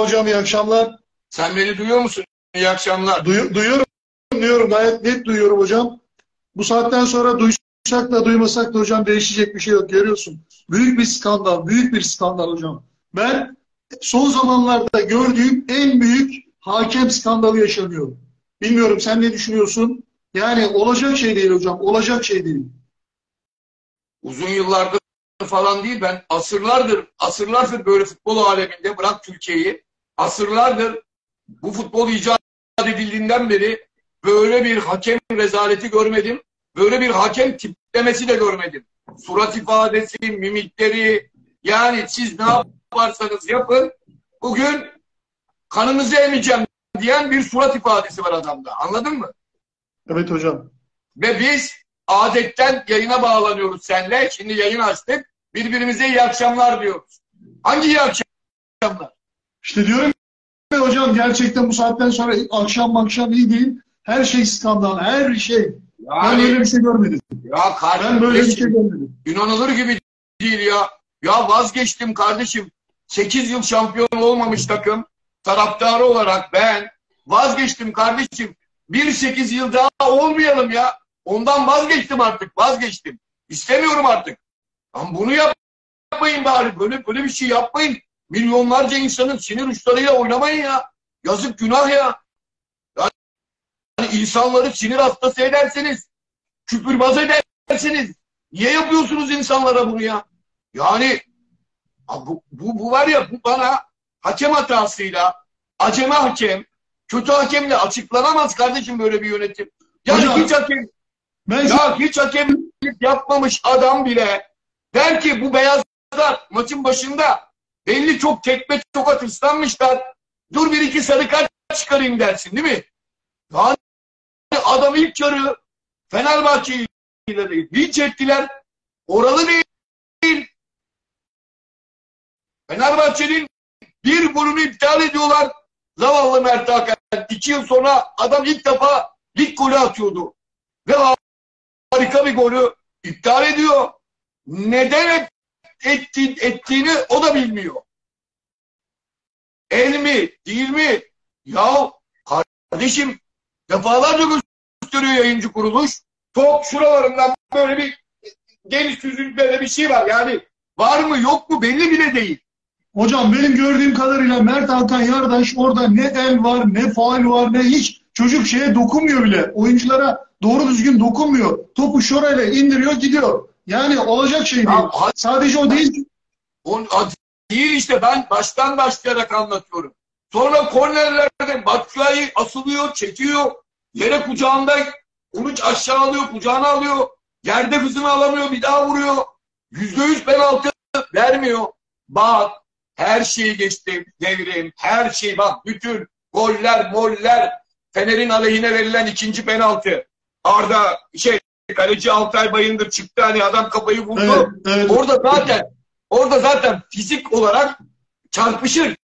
hocam iyi akşamlar. Sen beni duyuyor musun? İyi akşamlar. Duyu, duyuyorum, duyuyorum. Gayet net duyuyorum hocam. Bu saatten sonra duysak da duymasak da hocam değişecek bir şey yok. Görüyorsun. Büyük bir skandal, büyük bir skandal hocam. Ben son zamanlarda gördüğüm en büyük hakem skandalı yaşanıyor. Bilmiyorum sen ne düşünüyorsun? Yani olacak şey değil hocam. Olacak şey değil. Uzun yıllardır falan değil ben asırlardır asırlardır böyle futbol aleminde bırak Türkiye'yi asırlardır bu futbol icat edildiğinden beri böyle bir hakem rezaleti görmedim. Böyle bir hakem tiplemesi de görmedim. Surat ifadesi, mimikleri yani siz ne yaparsanız yapın bugün kanınızı emeceğim diyen bir surat ifadesi var adamda. Anladın mı? Evet hocam. Ve biz adetten yayına bağlanıyoruz senle. Şimdi yayın açtık. Birbirimize iyi akşamlar diyoruz. Hangi iyi akşamlar? İşte diyorum ya hocam gerçekten bu saatten sonra akşam akşam iyi değil. Her şey skandal, her şey. ben böyle bir şey görmedim. Ya kardeşim, Ben böyle bir şey görmedim. inanılır gibi değil ya. Ya vazgeçtim kardeşim. 8 yıl şampiyon olmamış takım. Taraftarı olarak ben vazgeçtim kardeşim. 1-8 yıl daha olmayalım ya. Ondan vazgeçtim artık. Vazgeçtim. İstemiyorum artık. Ama bunu yapmayın bari. Böyle, böyle bir şey yapmayın. Milyonlarca insanın sinir uçlarıyla oynamayın ya. Yazık günah ya. Yani insanları sinir hastası ederseniz, küfürbaz ederseniz, niye yapıyorsunuz insanlara bunu ya? Yani bu, bu, bu var ya bu bana hakem hatasıyla, aceme hakem, kötü hakemle açıklanamaz kardeşim böyle bir yönetim. Yani Hocam, hiç hakem Ben ya hiç hakemlik yapmamış adam bile der ki bu beyazlar maçın başında belli çok tekme tokat ıslanmışlar. Dur bir iki sarı kart çıkarayım dersin değil mi? Yani adam ilk yarı Fenerbahçe'yi linç ettiler. Oralı değil. Fenerbahçe'nin bir golünü iptal ediyorlar. Zavallı Mert Hakan. İki yıl sonra adam ilk defa lig golü atıyordu. Ve harika bir golü iptal ediyor. Neden etti, ettiğini o da bilmiyor. El mi, değil mi? Ya kardeşim defalarca gösteriyor yayıncı kuruluş. Top şuralarından böyle bir geniş süzün böyle bir şey var. Yani var mı yok mu belli bile değil. Hocam benim gördüğüm kadarıyla Mert Hakan Yardaş orada ne el var, ne faal var, ne hiç çocuk şeye dokunmuyor bile. Oyunculara doğru düzgün dokunmuyor. Topu şurayla indiriyor gidiyor. Yani olacak şey değil. Ya, Sadece o değil. O, o değil işte ben baştan başlayarak anlatıyorum. Sonra kornerlerde Batshuayi asılıyor, çekiyor. Yere kucağında onu aşağı alıyor, kucağına alıyor. Yerde hızını alamıyor, bir daha vuruyor. Yüzde yüz penaltı vermiyor. Bak her şeyi geçti devrim. Her şey bak bütün goller, moller. Fener'in aleyhine verilen ikinci penaltı. Arda şey kaleci Altay Bayındır çıktı hani adam kafayı vurdu. Evet, evet. Orada zaten orada zaten fizik olarak çarpışır.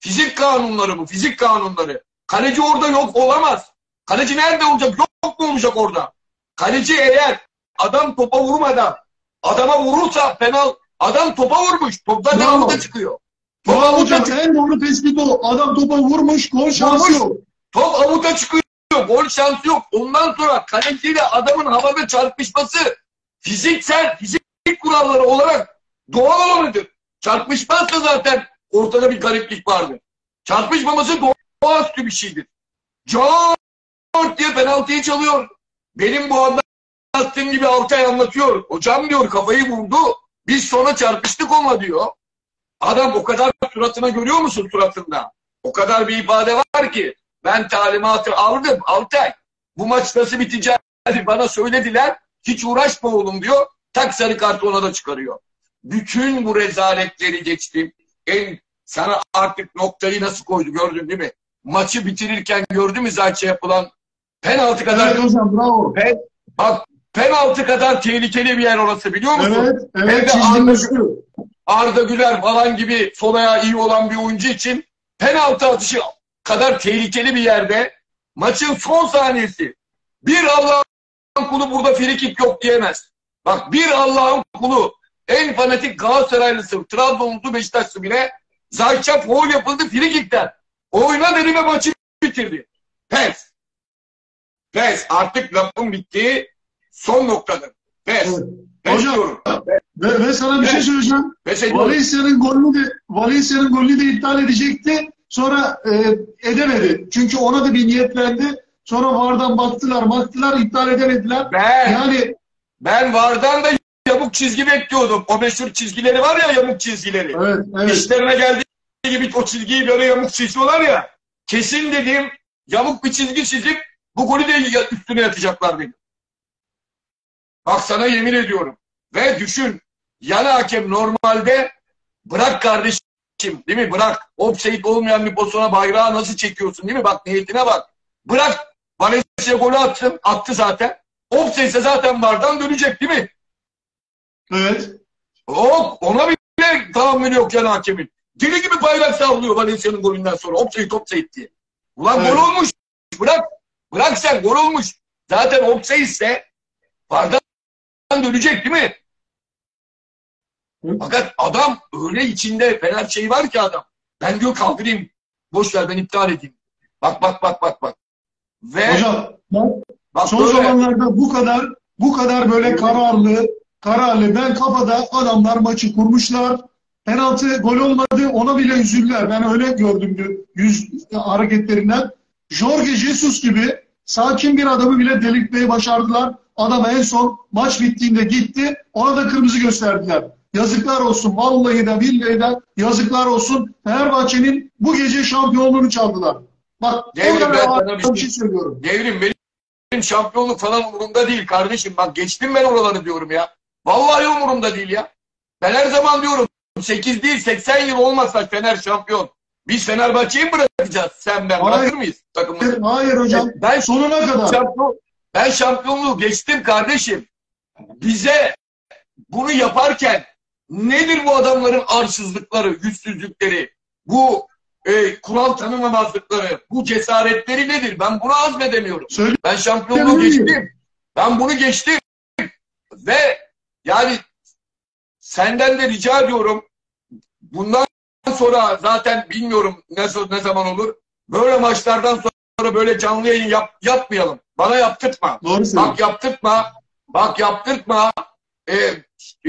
Fizik kanunları bu, fizik kanunları. Kaleci orada yok olamaz. Kaleci nerede olacak? Yok, mu olacak orada? Kaleci eğer adam topa vurmadan adama vurursa penal adam topa vurmuş. Top zaten Bravo. avuta çıkıyor. Top Bravo avuta, hocam çık- en doğru tespit o. Adam topa vurmuş, gol şansı yok. top avuta çıkıyor. Gol şansı yok. Ondan sonra kaleciyle adamın havada çarpışması fiziksel, fizik kuralları olarak doğal olanıdır. Çarpışmazsa zaten ortada bir gariplik vardır. Çarpışmaması doğaüstü bir şeydir. Cart diye penaltıyı çalıyor. Benim bu anlattığım gibi Altay anlatıyor. Hocam diyor kafayı vurdu. Biz sonra çarpıştık onunla diyor. Adam o kadar suratına görüyor musun suratında? O kadar bir ifade var ki ben talimatı aldım Altay. Bu maç nasıl biteceğini bana söylediler. Hiç uğraşma oğlum diyor. Tak sarı kartı ona da çıkarıyor. Bütün bu rezaletleri geçtim. En sana artık noktayı nasıl koydu gördün değil mi? Maçı bitirirken gördün mü zaten yapılan penaltı kadar Evet hocam bravo. Pe- bak penaltı kadar tehlikeli bir yer orası biliyor musun? Evet, Hem evet çizginin Arda-. Arda Güler falan gibi sol ayağı iyi olan bir oyuncu için penaltı atışı kadar tehlikeli bir yerde maçın son saniyesi bir Allah'ın kulu burada frikik yok diyemez. Bak bir Allah'ın kulu en fanatik Galatasaraylısı, Trabzonlu, Beşiktaşlı bile Zayça foul yapıldı frikikten. Oyna dedi ve maçı bitirdi. Pes. Pes. Artık lafın bittiği son noktadır. Pes. Evet. Pes Hocam, diyorum. Ve, ve sana bir şey söyleyeceğim. Pes ediyorum. Valencia'nın golünü de Valencia'nın golünü de iptal edecekti. Sonra e, edemedi. Çünkü ona da bir niyetlendi. Sonra VAR'dan baktılar, baktılar, iptal edemediler. Ben, Yani ben Vardan da yamuk çizgi bekliyordum. O meşhur çizgileri var ya yamuk çizgileri. evet, evet. İşlerine geldiği gibi o çizgiyi böyle yamuk çiziyorlar ya. Kesin dediğim yamuk bir çizgi çizip bu golü de üstüne yatacaklar dedim. Bak sana yemin ediyorum. Ve düşün yan hakem normalde bırak kardeşim değil mi? Bırak. Offside olmayan bir pozisyona bayrağı nasıl çekiyorsun değil mi? Bak niyetine bak. Bırak. Valencia golü attı. Attı zaten. Offside ise zaten vardan dönecek değil mi? Evet. Yok ona bile tahammülü yok yan hakemin. Deli gibi bayrak sallıyor Valencia'nın golünden sonra. Offside offside diye. Ulan Evet. gol olmuş. Bırak. Bırak sen gol olmuş. Zaten offside ise vardan dönecek değil mi? Hı. Fakat adam öyle içinde fener şeyi var ki adam. Ben diyor kaldırayım. Boş ver ben iptal edeyim. Bak bak bak bak bak. Ve Hocam ben bak son böyle. zamanlarda bu kadar bu kadar böyle kararlı kararlı ben kafada adamlar maçı kurmuşlar. Penaltı gol olmadı ona bile üzüldüler. Ben öyle gördüm yüz hareketlerinden. Jorge Jesus gibi sakin bir adamı bile delirtmeyi başardılar. Adam en son maç bittiğinde gitti. Ona da kırmızı gösterdiler. Yazıklar olsun. Vallahi de billahi de yazıklar olsun. Fenerbahçe'nin bu gece şampiyonluğunu çaldılar. Bak Devrim, ben sana bir şey- şey söylüyorum. Devrim benim şampiyonluk falan umurumda değil kardeşim. Bak geçtim ben oraları diyorum ya. Vallahi umurumda değil ya. Ben her zaman diyorum 8 değil 80 yıl olmazsa Fener şampiyon. Biz Fenerbahçe'yi mi bırakacağız? Sen ben Hayır. bırakır mıyız takımımızı? Hayır hocam. Ben Sonuna kadar. şampiyon, ben şampiyonluğu geçtim kardeşim. Bize bunu yaparken nedir bu adamların arsızlıkları, yüzsüzlükleri, bu e, kural tanımamazlıkları, bu cesaretleri nedir? Ben bunu hazmedemiyorum. Söyle. Ben şampiyonluğu geçtim. Ben bunu geçtim. Ve yani senden de rica ediyorum bundan sonra zaten bilmiyorum nasıl ne zaman olur. Böyle maçlardan sonra böyle canlı yayın yap, yapmayalım. Bana yaptırtma. Doğru Bak yaptırtma. Bak yaptırtma. E,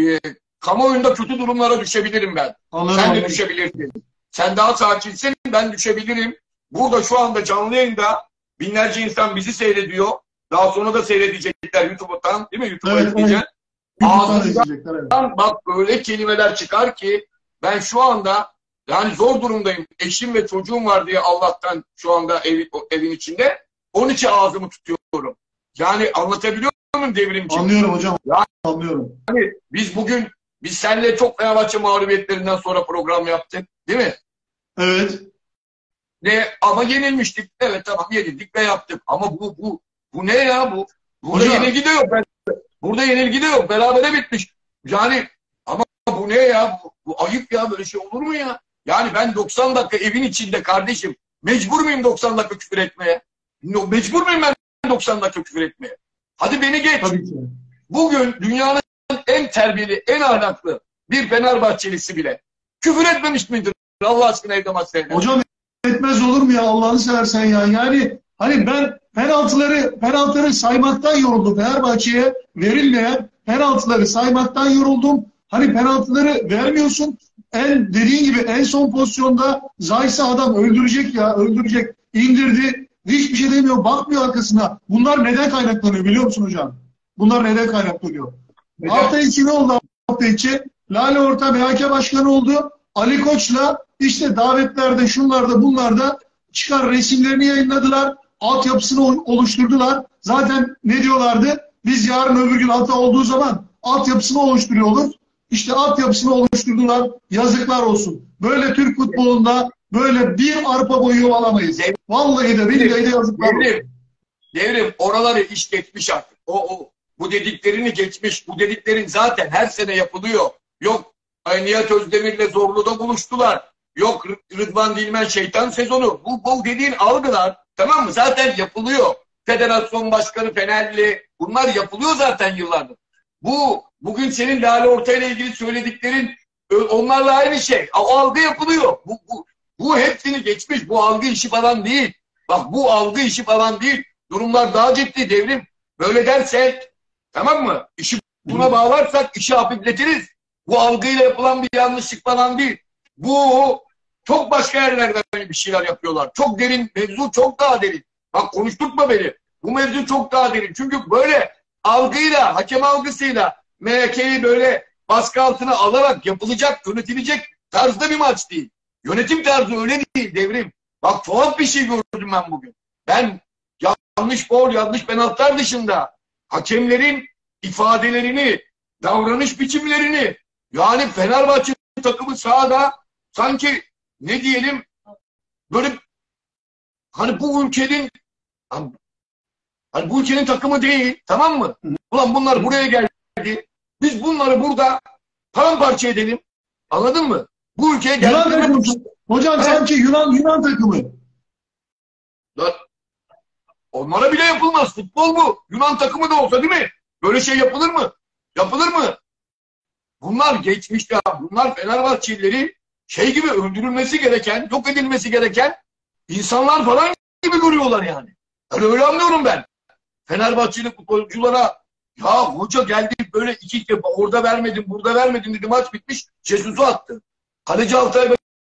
e, kamuoyunda kötü durumlara düşebilirim ben. Anladım. Sen de anladım. düşebilirsin. Sen daha sakinsin, ben düşebilirim. Burada şu anda canlı yayında binlerce insan bizi seyrediyor. Daha sonra da seyredecekler YouTube'dan, değil mi? YouTube'a Evet, yükleyeceksin. YouTube'dan Ağzından- evet. Bak böyle kelimeler çıkar ki ben şu anda yani zor durumdayım. Eşim ve çocuğum var diye Allah'tan şu anda ev, evin içinde. Onun için ağzımı tutuyorum. Yani anlatabiliyor muyum devrimci? Anlıyorum hocam. Ya- Anlıyorum. Hani biz bugün biz seninle çok Fenerbahçe mağlubiyetlerinden sonra program yaptık. Değil mi? Evet. Ne ama yenilmiştik. Evet tamam yenildik ve yaptık. Ama bu bu bu ne ya bu? Burada Hocam. yenilgi de yok. Burada yenilgi de yok. Berabere bitmiş. Yani ama bu ne ya? Bu, bu ayıp ya böyle şey olur mu ya? Yani ben 90 dakika evin içinde kardeşim. Mecbur muyum 90 dakika küfür etmeye? No, mecbur muyum ben 90 dakika küfür etmeye? Hadi beni geç. Tabii ki. Bugün dünyanın en terbiyeli, en ahlaklı bir Fenerbahçelisi bile küfür etmemiş midir? Allah aşkına evde maç. Hocam etmez olur mu ya Allah'ını seversen ya. Yani hani ben penaltıları penaltıları saymaktan yoruldum. Fenerbahçe'ye verilmeyen penaltıları saymaktan yoruldum. Hani penaltıları vermiyorsun. En dediğin gibi en son pozisyonda Zaysa adam öldürecek ya öldürecek. indirdi. Hiçbir şey demiyor. Bakmıyor arkasına. Bunlar neden kaynaklanıyor biliyor musun hocam? Bunlar neden kaynaklanıyor? Neden? Hafta içi ne oldu hafta içi? Lale Orta MHK Başkanı oldu. Ali Koç'la işte davetlerde, şunlarda, bunlarda çıkan resimlerini yayınladılar. Altyapısını oluşturdular. Zaten ne diyorlardı? Biz yarın öbür gün hata olduğu zaman altyapısını oluşturuyoruz. İşte altyapısını oluşturdular. Yazıklar olsun. Böyle Türk futbolunda böyle bir arpa boyu yol alamayız. Devrim- Vallahi de billahi de yazıklar olsun. Devrim, devrim oraları iş geçmiş artık. O, o, bu dediklerini geçmiş. Bu dediklerin zaten her sene yapılıyor. Yok Nihat Özdemir'le Zorlu'da buluştular. Yok Rı- Rıdvan Dilmen şeytan sezonu. Bu, bu dediğin algılar tamam mı? Zaten yapılıyor. Federasyon Başkanı Fenerli bunlar yapılıyor zaten yıllardır. Bu bugün senin Lale Orta ile ilgili söylediklerin onlarla aynı şey. O algı yapılıyor. Bu, bu, bu hepsini geçmiş. Bu algı işi falan değil. Bak bu algı işi falan değil. Durumlar daha ciddi devrim. Böyle dersek tamam mı? İşi buna bağlarsak işi hafifletiriz. Bu algıyla yapılan bir yanlışlık falan değil. Bu çok başka yerlerden bir şeyler yapıyorlar. Çok derin, mevzu çok daha derin. Bak konuşturtma beni. Bu mevzu çok daha derin. Çünkü böyle algıyla, hakem algısıyla MHK'yi böyle baskı altına alarak yapılacak, yönetilecek tarzda bir maç değil. Yönetim tarzı öyle değil devrim. Bak tuhaf bir şey gördüm ben bugün. Ben yanlış gol, yanlış penaltılar dışında hakemlerin ifadelerini, davranış biçimlerini yani Fenerbahçe takımı sahada sanki ne diyelim böyle hani bu ülkenin hani bu ülkenin takımı değil tamam mı? Ulan bunlar buraya geldi. Biz bunları burada paramparça edelim. Anladın mı? Bu ülkeye geldi. Yunan takımı. Hocam sanki Yunan Yunan takımı. Onlara bile yapılmaz. Futbol bu. Yunan takımı da olsa değil mi? Böyle şey yapılır mı? Yapılır mı? Bunlar geçmişte. Bunlar Fenerbahçelileri şey gibi öldürülmesi gereken, yok edilmesi gereken insanlar falan gibi görüyorlar yani. Öyle, öyle anlıyorum ben. Fenerbahçeli futbolculara ya hoca geldi böyle iki defa orada vermedim, burada vermedim dedi maç bitmiş. Jesus'u attı. Kaleci Altay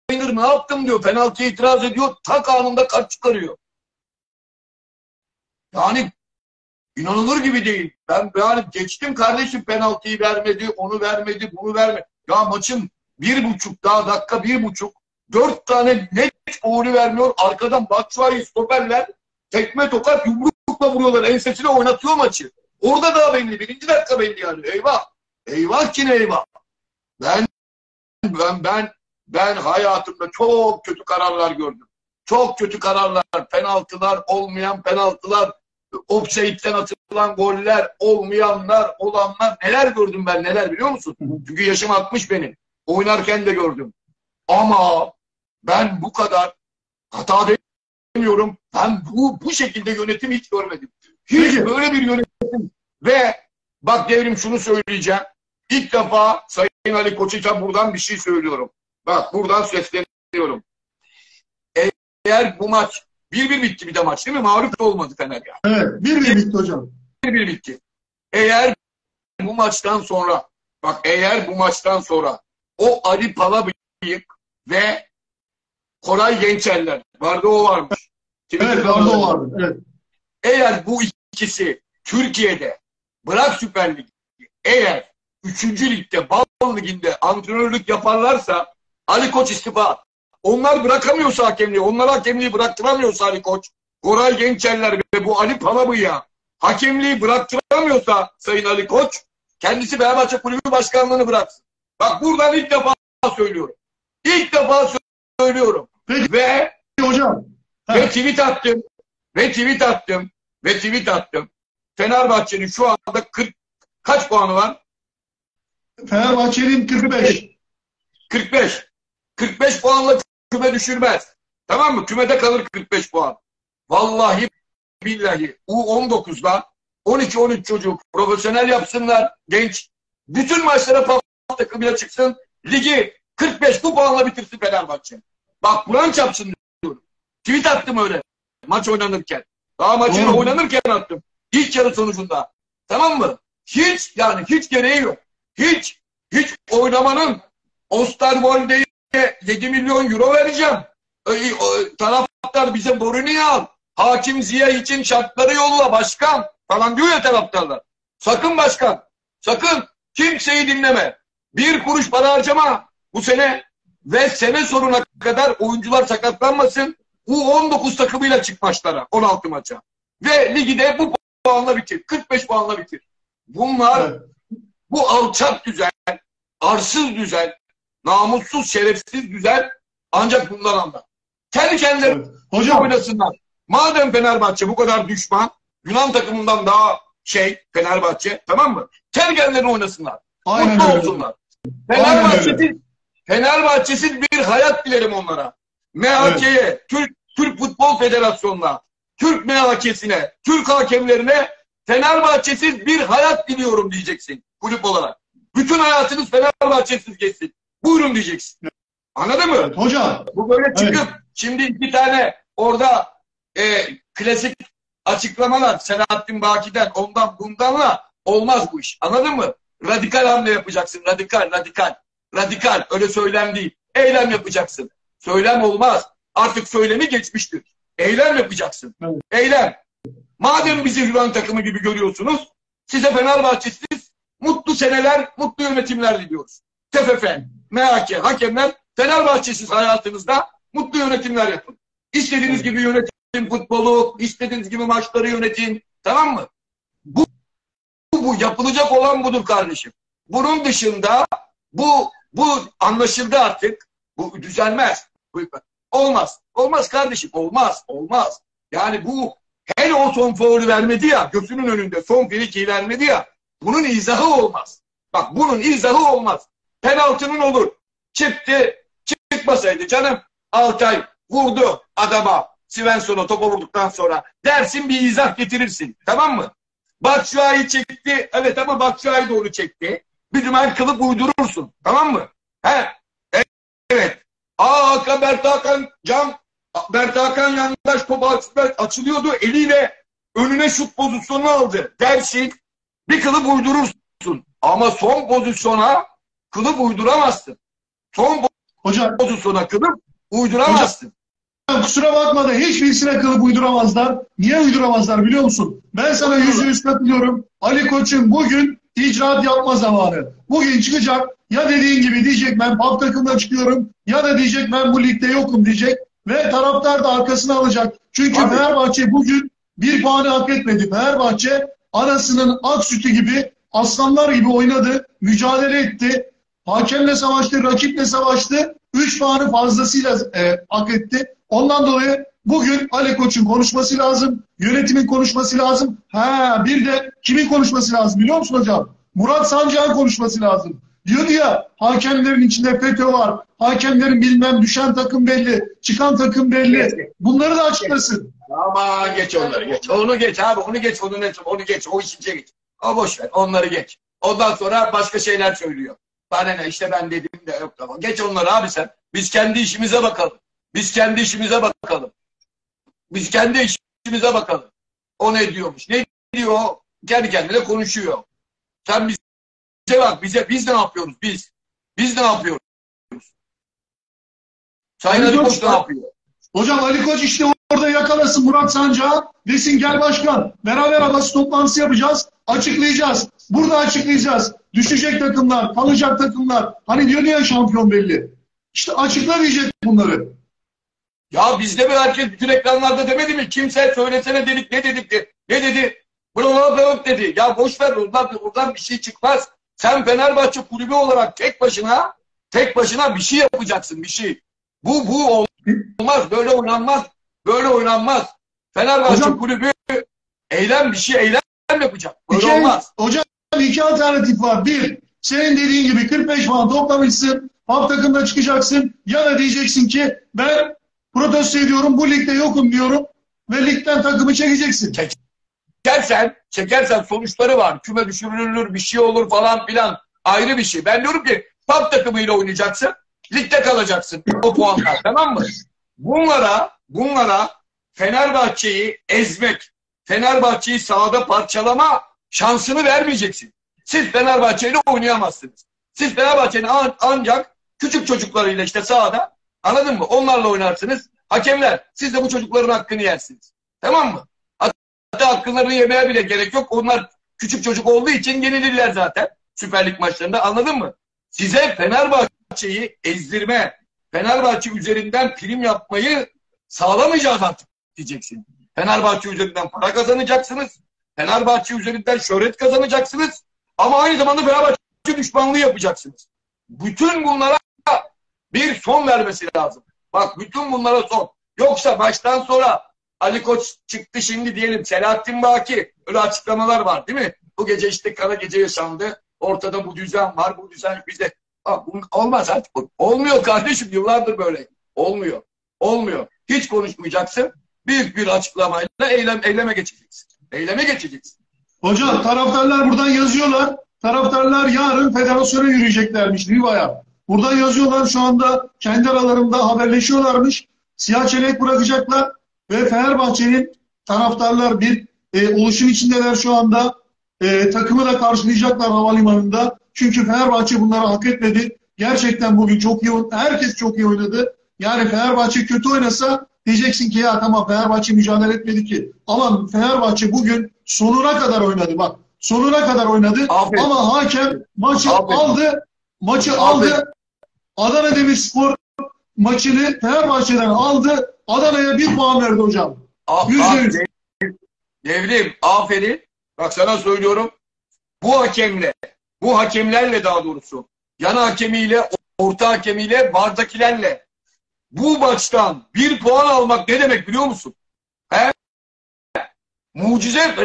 Bayındır ne yaptım diyor. Penaltıya itiraz ediyor. Tak anında kart çıkarıyor. Yani inanılır gibi değil. Ben yani geçtim kardeşim penaltıyı vermedi, onu vermedi, bunu vermedi. Ya maçın bir buçuk daha dakika bir buçuk dört tane net golü vermiyor. Arkadan Batshuayi stoperler tekme tokat yumrukla vuruyorlar. Ensesine oynatıyor maçı. Orada daha belli. Birinci dakika belli yani. Eyvah. Eyvah ki eyvah. Ben ben ben ben hayatımda çok kötü kararlar gördüm. Çok kötü kararlar, penaltılar, olmayan penaltılar, offside'den atılan goller, olmayanlar, olanlar neler gördüm ben neler biliyor musun? Çünkü yaşım 60 benim. Oynarken de gördüm. Ama ben bu kadar hata demiyorum. Ben bu, bu şekilde yönetim hiç görmedim. Hiç böyle bir yönetim. Ve bak devrim şunu söyleyeceğim. İlk defa Sayın Ali Koç'a buradan bir şey söylüyorum. Bak buradan sesleniyorum. Eğer bu maç bir bir bitti bir de maç değil mi? Mağlup da olmadı Fener yani. Evet bir bir bitti hocam. Bir bir bitti. Eğer bu maçtan sonra bak eğer bu maçtan sonra o Ali Palabıyık ve Koray Gençerler vardı o varmış. Evet vardı o vardı. Evet. Eğer bu ikisi Türkiye'de bırak Süper Lig eğer 3. ligde Bal Ligi'nde antrenörlük yaparlarsa Ali Koç istifa. Onlar bırakamıyorsa hakemliği, onlar hakemliği bıraktıramıyorsa Ali Koç, Koray Gençerler ve bu Ali Palabıya hakemliği bıraktıramıyorsa Sayın Ali Koç, kendisi Fenerbahçe Kulübü Başkanlığını bıraksın. Bak buradan ilk defa söylüyorum. İlk defa söylüyorum. Peki, ve hocam. Ve tweet attım. Ve tweet attım. Ve tweet attım. Fenerbahçe'nin şu anda 40 kaç puanı var? Fenerbahçe'nin 45. 45. 45 puanla küme düşürmez. Tamam mı? Kümede kalır 45 puan. Vallahi billahi U19'da 12-13 çocuk profesyonel yapsınlar genç. Bütün maçlara pas takımıyla çıksın. Ligi 45 bu puanla bitirsin Fenerbahçe. Bak Kur'an çapsın diyorum. Tweet attım öyle. Maç oynanırken. Daha maçın hmm. oynanırken attım. İlk yarı sonucunda. Tamam mı? Hiç yani hiç gereği yok. Hiç hiç oynamanın Osterwolde'ye 7 milyon euro vereceğim. Taraftar bize Boruni'yi al. Hakim Ziya için şartları yolla başkan falan diyor ya taraftarlar. Sakın başkan. Sakın kimseyi dinleme. Bir kuruş para harcama bu sene ve sene sonuna kadar oyuncular sakatlanmasın. Bu 19 takımıyla çık maçlara. 16 maça. Ve ligi de bu puanla bitir. 45 puanla bitir. Bunlar evet. bu alçak düzen, arsız düzen, namussuz, şerefsiz düzen ancak bundan anlar. Kendi kendileri evet. Hocam. oynasınlar. Madem Fenerbahçe bu kadar düşman, Yunan takımından daha şey Fenerbahçe tamam mı? Kendi kendilerini oynasınlar. Aynen Mutlu öyle. olsunlar. Fenerbahçesiz, Fenerbahçesiz bir hayat dilerim onlara. MHK'ye, evet. Türk, Türk Futbol Federasyonu'na, Türk MHK'sine, Türk hakemlerine Fenerbahçesiz bir hayat diliyorum diyeceksin kulüp olarak. Bütün hayatınız Fenerbahçesiz geçsin. Buyurun diyeceksin. Anladın mı? Evet, hocam. Bu böyle çıkıp şimdi iki tane orada e, klasik açıklamalar Selahattin Baki'den ondan bundanla olmaz bu iş. Anladın mı? Radikal hamle yapacaksın. Radikal, radikal. Radikal. Öyle söylem değil. Eylem yapacaksın. Söylem olmaz. Artık söylemi geçmiştir. Eylem yapacaksın. Evet. Eylem. Madem bizi Yunan takımı gibi görüyorsunuz, size Fenerbahçesiz mutlu seneler, mutlu yönetimler diliyoruz. TFF, MHK, hakemler Fenerbahçesiz hayatınızda mutlu yönetimler yapın. İstediğiniz gibi yönetin futbolu, istediğiniz gibi maçları yönetin. Tamam mı? Bu, bu, bu yapılacak olan budur kardeşim. Bunun dışında bu bu anlaşıldı artık. Bu düzelmez. Olmaz. Olmaz kardeşim. Olmaz. Olmaz. Yani bu hele o son faulü vermedi ya gözünün önünde son friki vermedi ya bunun izahı olmaz. Bak bunun izahı olmaz. Penaltının olur. Çıktı. Çıkmasaydı canım Altay vurdu adama Svensson'a topa vurduktan sonra dersin bir izah getirirsin. Tamam mı? Batshuayi çekti. Evet ama Batshuayi de onu çekti. Bir dümen kılıp uydurursun. Tamam mı? He? Evet. Aa Hakan Bert Hakan cam Bert Hakan yandaş topa açılıyordu. Eliyle önüne şut pozisyonu aldı. Dersin bir kılıp uydurursun. Ama son pozisyona kılıp uyduramazsın. Son Hocam, pozisyona kılıp uyduramazsın. kusura bakma da hiçbirisine kılıp uyduramazlar. Niye uyduramazlar biliyor musun? Ben sana yüzde yüz katılıyorum. Ali Koç'un bugün icraat yapma zamanı. Bugün çıkacak ya dediğin gibi diyecek ben PAP takımına çıkıyorum ya da diyecek ben bu ligde yokum diyecek ve taraftar da arkasına alacak. Çünkü Abi. Fenerbahçe bugün bir puanı hak etmedi. Fenerbahçe anasının ak sütü gibi aslanlar gibi oynadı, mücadele etti. Hakemle savaştı, rakiple savaştı. 3 puanı fazlasıyla e, hak etti. Ondan dolayı bugün Ali Koç'un konuşması lazım. Yönetimin konuşması lazım. Ha bir de kimin konuşması lazım biliyor musun hocam? Murat Sancak'ın konuşması lazım. Diyordu ya hakemlerin içinde FETÖ var. Hakemlerin bilmem düşen takım belli. Çıkan takım belli. Bunları da açıklasın. Ama geç onları geç. Onu geç abi onu geç onu geç onu geç o işince geç. O boş ver onları geç. Ondan sonra başka şeyler söylüyor. Bana ne işte ben dedim de yok tamam. Geç onları abi sen. Biz kendi işimize bakalım. Biz kendi işimize bakalım. Biz kendi işimize bakalım. O ne diyormuş? Ne diyor? Kendi kendine konuşuyor. Sen bize bak bize biz ne yapıyoruz biz? Biz ne yapıyoruz? Sayın Ali Ali Koç ne yapıyor? Hocam Ali Koç işte orada yakalasın Murat Sancak'ı. Desin gel başkan. Beraber basın toplantısı yapacağız. Açıklayacağız. Burada açıklayacağız. Düşecek takımlar, kalacak takımlar. Hani diyor ya şampiyon belli. İşte açıkla diyecek bunları. Ya bizde mi herkes bütün ekranlarda demedi mi? Kimse söylesene dedik ne dedik de. Ne dedi? Bravo dedi. Ya boş ver oradan, oradan bir şey çıkmaz. Sen Fenerbahçe kulübü olarak tek başına tek başına bir şey yapacaksın bir şey. Bu bu olmaz. Böyle oynanmaz. Böyle oynanmaz. Fenerbahçe Hocam- kulübü eylem bir şey eylem yapacak. Böyle İki, olmaz. hocam iki alternatif var. Bir, senin dediğin gibi 45 puan toplamışsın. Halk takımda çıkacaksın. Ya da diyeceksin ki ben protesto ediyorum. Bu ligde yokum diyorum. Ve ligden takımı çekeceksin. Çekersen, çekersen sonuçları var. Küme düşürülür, bir şey olur falan filan. Ayrı bir şey. Ben diyorum ki PAP takımıyla oynayacaksın. Ligde kalacaksın. O puanlar tamam mı? Bunlara, bunlara Fenerbahçe'yi ezmek, Fenerbahçe'yi sahada parçalama şansını vermeyeceksin. Siz Fenerbahçe'yle oynayamazsınız. Siz Fenerbahçe'nin an- ancak küçük çocuklarıyla işte sahada anladın mı? Onlarla oynarsınız. Hakemler siz de bu çocukların hakkını yersiniz. Tamam mı? Hatta hakklarını yemeye bile gerek yok. Onlar küçük çocuk olduğu için yenilirler zaten. Süper Lig maçlarında anladın mı? Size Fenerbahçe'yi ezdirme, Fenerbahçe üzerinden prim yapmayı sağlamayacağız artık diyeceksin. Fenerbahçe üzerinden para kazanacaksınız. Fenerbahçe üzerinden şöhret kazanacaksınız. Ama aynı zamanda Fenerbahçe düşmanlığı yapacaksınız. Bütün bunlara bir son vermesi lazım. Bak bütün bunlara son. Yoksa baştan sonra Ali Koç çıktı şimdi diyelim Selahattin Baki öyle açıklamalar var değil mi? Bu gece işte kara gece yaşandı. Ortada bu düzen var. Bu düzen bize Aa, olmaz artık. Olmuyor kardeşim yıllardır böyle. Olmuyor. Olmuyor. Hiç konuşmayacaksın. Büyük bir açıklamayla eylem, eyleme geçeceksin. Eyleme geçeceksin. Hocam taraftarlar buradan yazıyorlar. Taraftarlar yarın federasyona yürüyeceklermiş Riva'ya. Burada yazıyorlar şu anda kendi aralarında haberleşiyorlarmış. Siyah çelenk bırakacaklar ve Fenerbahçe'nin taraftarlar bir e, oluşum içindeler şu anda. E, takımı da karşılayacaklar havalimanında. Çünkü Fenerbahçe bunları hak etmedi. Gerçekten bugün çok iyi herkes çok iyi oynadı. Yani Fenerbahçe kötü oynasa diyeceksin ki ya tamam Fenerbahçe mücadele etmedi ki. Ama Fenerbahçe bugün sonuna kadar oynadı bak. Sonuna kadar oynadı. Aferin. Ama hakem maçı Aferin. aldı. Maçı Aferin. aldı. Adana Demirspor maçını Fenerbahçe'den aldı. Adana'ya bir puan verdi hocam. A- Yüzde a- yüz. Devrim, aferin. Bak sana söylüyorum. Bu hakemle, bu hakemlerle daha doğrusu, yan hakemiyle, orta hakemiyle, bardakilerle bu maçtan bir puan almak ne demek biliyor musun? He? Mucize.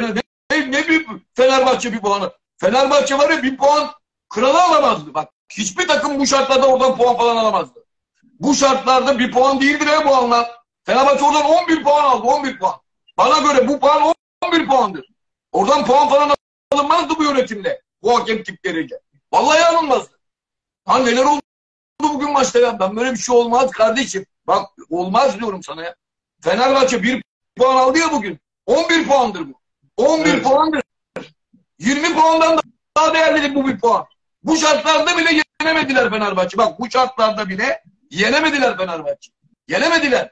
Ne, ne bir Fenerbahçe bir puanı. Fenerbahçe var ya bir puan kralı alamazdı. Bak hiçbir takım bu şartlarda oradan puan falan alamazdı. Bu şartlarda bir puan değildir ya bu anlar. Fenerbahçe oradan 11 puan aldı. 11 puan. Bana göre bu puan 11 puandır. Oradan puan falan alınmazdı bu yönetimle. Bu hakem tipleriyle. Vallahi alınmazdı. Ha neler oldu bugün maçta ya? Ben böyle bir şey olmaz kardeşim. Bak olmaz diyorum sana ya. Fenerbahçe 1 puan aldı ya bugün. 11 puandır bu. 11 Evet. puandır. 20 puandan daha değerlidir bu bir puan. Bu şartlarda bile yenemediler Fenerbahçe. Bak bu şartlarda bile yenemediler Fenerbahçe. Yenemediler.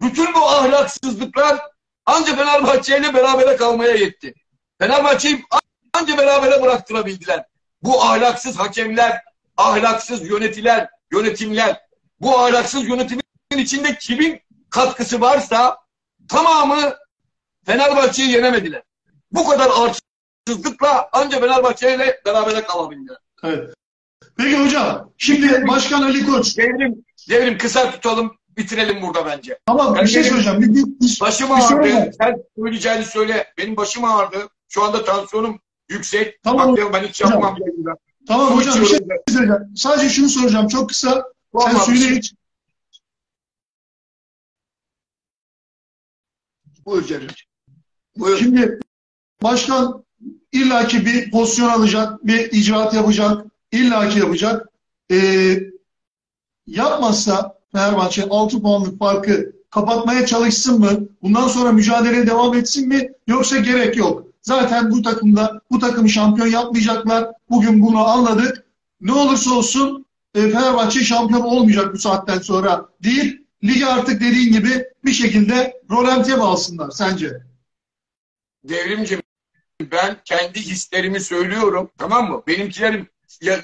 Bütün bu ahlaksızlıklar anca Fenerbahçe ile berabere kalmaya yetti. Fenerbahçe'yi anca berabere bıraktırabildiler. Bu ahlaksız hakemler, ahlaksız yönetiler, yönetimler, bu ahlaksız yönetimin içinde kimin katkısı varsa tamamı Fenerbahçe'yi yenemediler. Bu kadar arsızlıkla anca Fenerbahçe ile berabere kalabildiler. Evet. Peki hocam şimdi Başkan Ali Koç Devrim, devrim kısa tutalım, bitirelim burada bence. ama bir şey söyleyeceğim. Bir, bir, bir, Başım bir soru ağrıdı. var. Sen söyleyeceğini söyle. Benim başım ağrıdı. Şu anda tansiyonum yüksek. Tamam. Bak ben hiç yapmam. Tamam Su hocam bir şey söyleyeceğim. Sadece şunu soracağım çok kısa. Sen Vallahi bir suyunu iç. Buyur Celil. Buyur. Şimdi başkan illaki bir pozisyon alacak, bir icraat yapacak, illaki yapacak. Ee, yapmazsa Fenerbahçe 6 puanlık farkı kapatmaya çalışsın mı? Bundan sonra mücadeleye devam etsin mi? Yoksa gerek yok. Zaten bu takımda bu takımı şampiyon yapmayacaklar. Bugün bunu anladık. Ne olursa olsun e, Fenerbahçe şampiyon olmayacak bu saatten sonra değil. Ligi artık dediğin gibi bir şekilde rolantiye bağlasınlar sence? Devrimcim ben kendi hislerimi söylüyorum. Tamam mı? Benimkilerim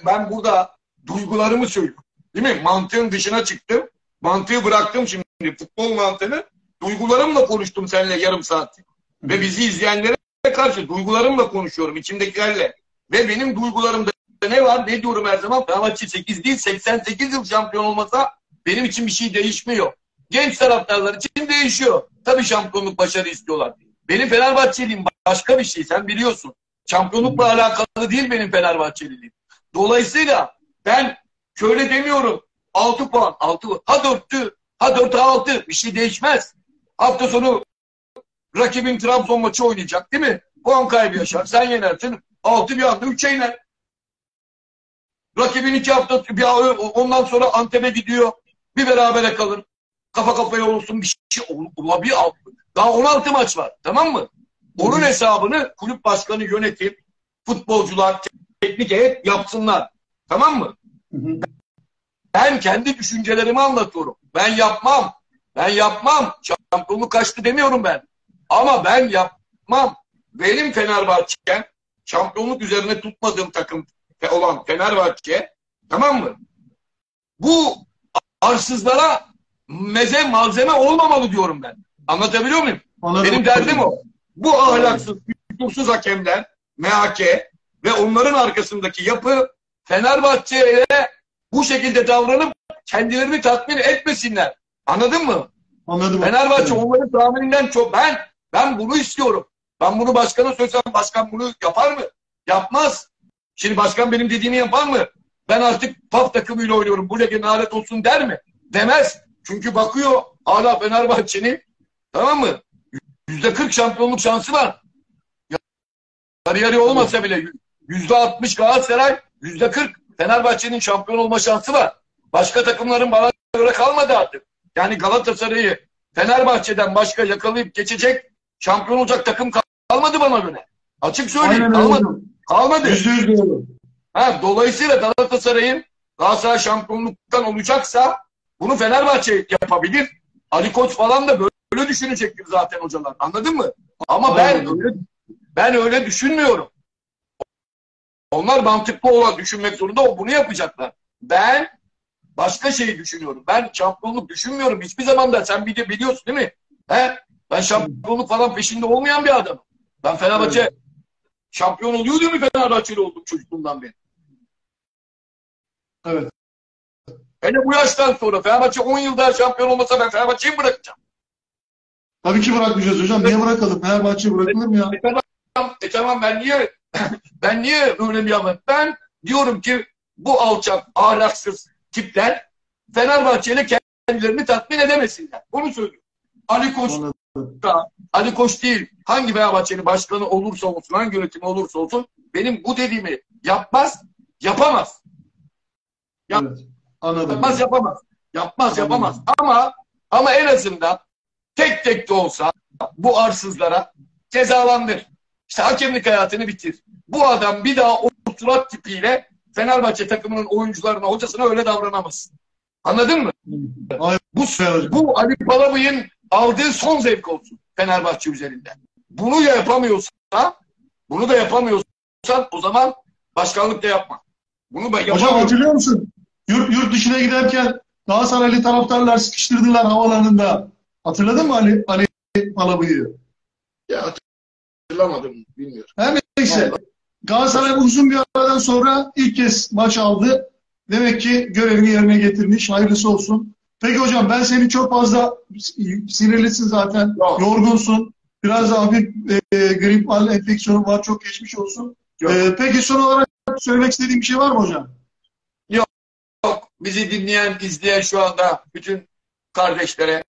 ben burada duygularımı söylüyorum. Değil mi? Mantığın dışına çıktım. Mantığı bıraktım şimdi. Futbol mantığını. Duygularımla konuştum seninle yarım saat. Ve bizi izleyenlere karşı duygularımla konuşuyorum. içimdekilerle. Ve benim duygularımda ne var? Ne diyorum her zaman? Fenerbahçe 8 değil 88 yıl şampiyon olmasa benim için bir şey değişmiyor. Genç taraftarlar için değişiyor. Tabii şampiyonluk başarı istiyorlar. Benim Fenerbahçeliyim başka bir şey sen biliyorsun. Şampiyonlukla alakalı değil benim Fenerbahçeliliğim. Dolayısıyla ben şöyle demiyorum. 6 puan, 6 ha 4'tü, ha 4 ha 6 bir şey değişmez. Hafta sonu rakibin Trabzon maçı oynayacak değil mi? Puan kaybı yaşar. Sen yenersin. 6 bir anda 3'e iner. Rakibin iki hafta bir ondan sonra Antep'e gidiyor. Bir berabere kalır. Kafa kafaya olsun bir şey ol- olabilir. Daha 16 maç var. Tamam mı? Onun hesabını kulüp başkanı yönetim, futbolcular, teknik heyet yapsınlar. Tamam mı? Ben kendi düşüncelerimi anlatıyorum. Ben yapmam. Ben yapmam. Şampiyonluk kaçtı demiyorum ben. Ama ben yapmam. Benim Fenerbahçe'm şampiyonluk üzerine tutmadığım takım olan Fenerbahçe tamam mı? Bu arsızlara meze malzeme olmamalı diyorum ben. Anlatabiliyor muyum? Anladım. Benim derdim o. Bu ahlaksız, fütursuz hakemler, MHK ve onların arkasındaki yapı Fenerbahçe'ye bu şekilde davranıp kendilerini tatmin etmesinler. Anladın mı? Anladım. Fenerbahçe onların tahmininden çok. Ben ben bunu istiyorum. Ben bunu başkana söylesem başkan bunu yapar mı? Yapmaz. Şimdi başkan benim dediğimi yapar mı? Ben artık PAF takımıyla oynuyorum. Bu lige nalet olsun der mi? Demez. Çünkü bakıyor hala Fenerbahçe'nin tamam mı? Yüzde 40 şampiyonluk şansı var. Yarı yarı olmasa bile yüzde 60 Galatasaray, yüzde 40 Fenerbahçe'nin şampiyon olma şansı var. Başka takımların bana göre kalmadı artık. Yani Galatasaray'ı Fenerbahçe'den başka yakalayıp geçecek şampiyon olacak takım kalmadı bana göre. Açık söyleyeyim Aynen öyle kalmadı. hocam. Kalmadı. Yüzde yüz doğru. Ha, dolayısıyla Galatasaray'ın Galatasaray şampiyonluktan olacaksa bunu Fenerbahçe yapabilir. Ali Koç falan da böyle, böyle düşünecektir zaten hocalar. Anladın mı? Ama ben öyle, ben öyle düşünmüyorum. Onlar mantıklı olan düşünmek zorunda o bunu yapacaklar. Ben başka şeyi düşünüyorum. Ben şampiyonluk düşünmüyorum. Hiçbir zaman da sen biliyorsun değil mi? He? Ben şampiyonluk falan peşinde olmayan bir adamım. Ben Fenerbahçe Evet. şampiyon oluyor diye mi Fenerbahçeli oldum çocukluğumdan beri? Evet. Hele bu yaştan sonra Fenerbahçe 10 yılda şampiyon olmasa ben Fenerbahçe'yi bırakacağım? Tabii ki bırakmayacağız hocam. Niye bırakalım? Fenerbahçe bırakılır mı ya? E tamam, e tamam ben niye ben niye öyle bir yapayım? Ben diyorum ki bu alçak, ahlaksız tipler Fenerbahçe ile kendilerini tatmin edemesinler. Onu söylüyorum. Ali Koç. Da, Ali Koç değil, hangi Fenerbahçe'nin başkanı olursa olsun, hangi yönetimi olursa olsun benim bu dediğimi yapmaz, yapamaz. Yap- Evet. Anladım. Yapmaz yapamaz. Yapmaz yapamaz. Ama ama en azından tek tek de olsa bu arsızlara cezalandır. İşte hakemlik hayatını bitir. Bu adam bir daha o surat tipiyle Fenerbahçe takımının oyuncularına, hocasına öyle davranamaz. Anladın mı? Aynen Bu, bu Ali Palabıyık'ın aldığı son zevk olsun Fenerbahçe üzerinde. Bunu da yapamıyorsa, bunu da yapamıyorsan o zaman başkanlık da yapma. Bunu ben Hocam hatırlıyor musun? Yurt, yurt dışına giderken Galatasaraylı taraftarlar sıkıştırdılar havalarında. Hatırladın mı Ali, Ali Palabıyık'ı? Ya hatırlamadım, bilmiyorum. Her neyse. Vallahi. Galatasaray uzun bir aradan sonra ilk kez maç aldı. Demek ki görevini yerine getirmiş. Hayırlısı olsun. Peki hocam ben seni çok fazla sinirlisin zaten. Yok. Yorgunsun. Biraz da hafif e, grip al enfeksiyonun var. Çok geçmiş olsun. Yok. E, peki son olarak söylemek istediğin bir şey var mı hocam? Yok. Bizi dinleyen, izleyen şu anda bütün kardeşlere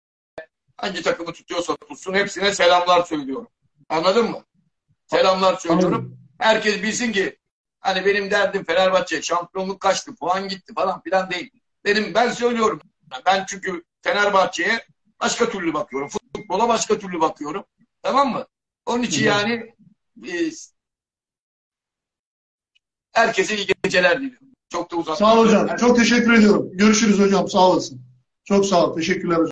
hangi takımı tutuyorsa tutsun hepsine selamlar söylüyorum. Anladın mı? Selamlar söylüyorum. Anladım. Herkes bilsin ki hani benim derdim Fenerbahçe şampiyonluk kaçtı, puan gitti falan filan değil. Benim ben söylüyorum. Ben çünkü Fenerbahçe'ye başka türlü bakıyorum. Futbola başka türlü bakıyorum. Tamam mı? Onun için yani e, herkese iyi geceler diliyorum. Çok da uzatmayayım. Sağ ol hocam. Çok teşekkür ediyorum. Görüşürüz hocam. Sağ olasın. Çok sağ ol. Teşekkürler hocam.